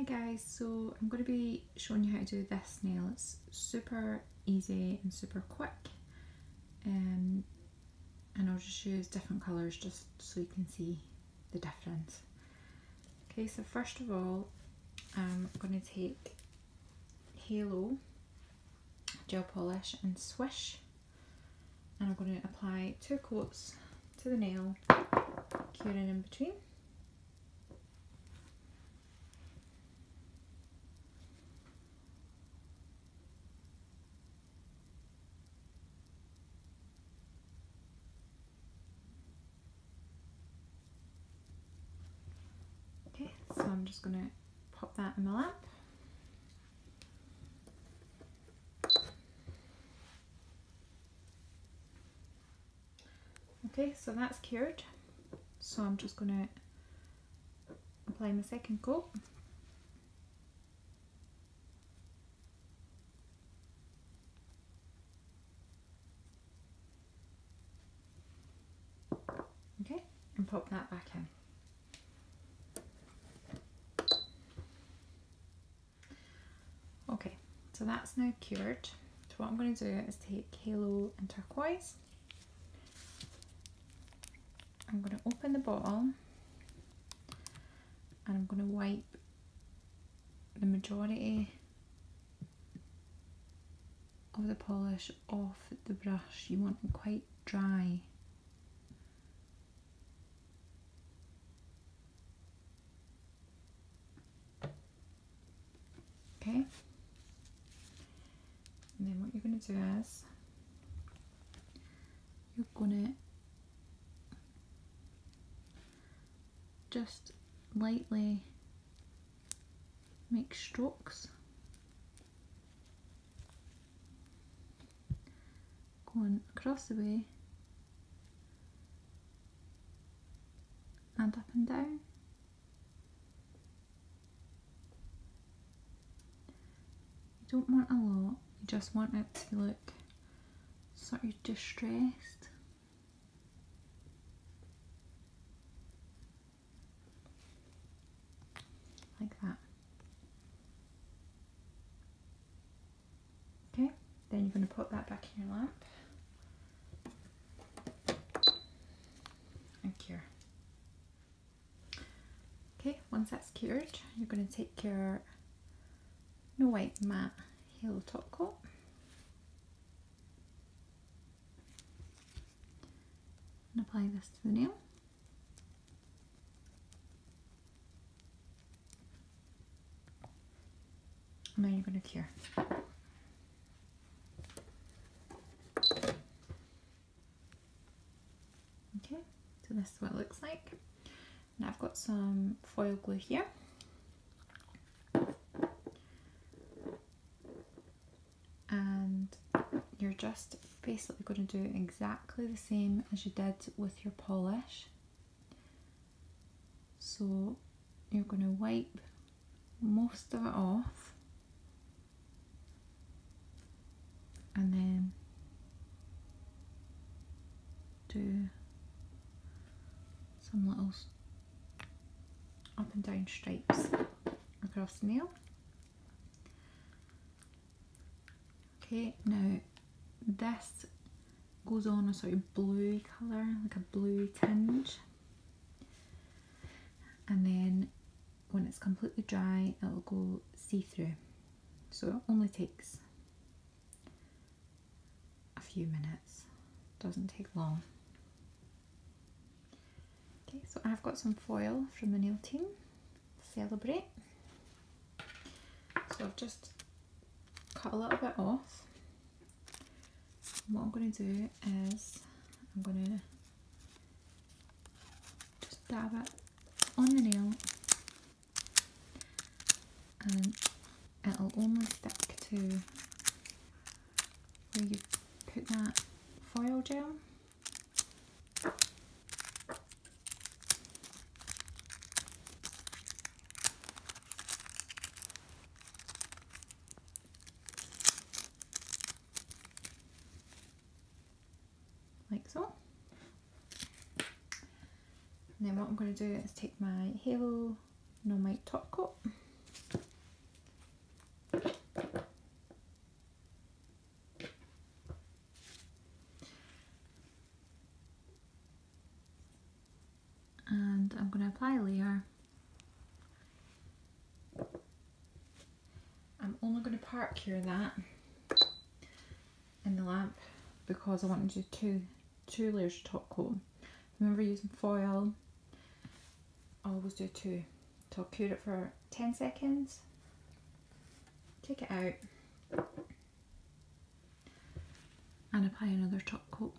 Hi guys, so I'm going to be showing you how to do this nail. It's super easy and super quick um, and I'll just use different colours just so you can see the difference. Okay, so first of all I'm going to take Halo gel polish and swish and I'm going to apply two coats to the nail, curing in between. Okay, so I'm just going to pop that in my lamp. Okay, so that's cured. So I'm just going to apply my second coat. Okay, and pop that back in. Okay, so that's now cured. So what I'm going to do is take Halo and Turquoise. I'm going to open the bottle and I'm going to wipe the majority of the polish off the brush. You want it quite dry. Okay. And then what you're going to do is you're going to just lightly make strokes going across the way and up and down. You don't want a lot, you just want it to look sort of distressed. like that. Okay, then you're going to put that back in your lamp. Okay, once that's cured, you're going to take your No Wipe Matte Halo Top Coat. And apply this to the nail. and then you're going to cure. Okay, so this is what it looks like. Now I've got some foil glue here. And you're just basically going to do exactly the same as you did with your polish. So you're going to wipe most of it off and then do some little up and down stripes across the nail. Okay, now this goes on a sort of blue colour, like a blue tinge. And then when it's completely dry, it'll go see-through. So it only takes a few minutes. Doesn't take long. Okay, so I've got some foil from the nail team celebrate. So I've just cut a little bit off. What I'm going to do is I'm going to just dab it on the nail and it'll only stick to where you put that foil gel. then what I'm going to do is take my halo Normite top coat and I'm going to apply a layer. I'm only going to park here that in the lamp because I want to do two, two layers of top coat. Remember using foil always do two. So I'll cure it for 10 seconds, take it out and apply another top coat.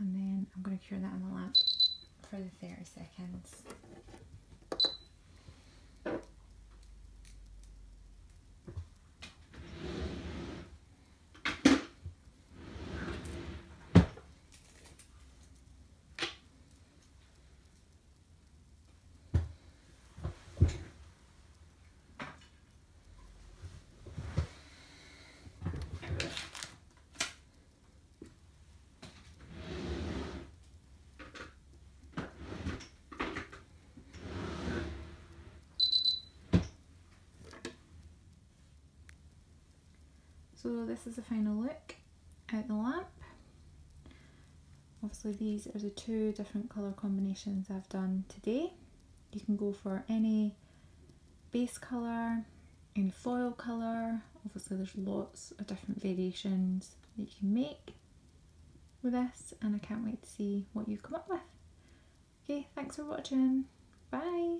And then I'm going to cure that on the lamp for the 30 seconds. So this is the final look at the lamp. Obviously these are the two different colour combinations I've done today. You can go for any base colour, any foil colour. Obviously there's lots of different variations that you can make with this and I can't wait to see what you've come up with. Okay, thanks for watching. Bye!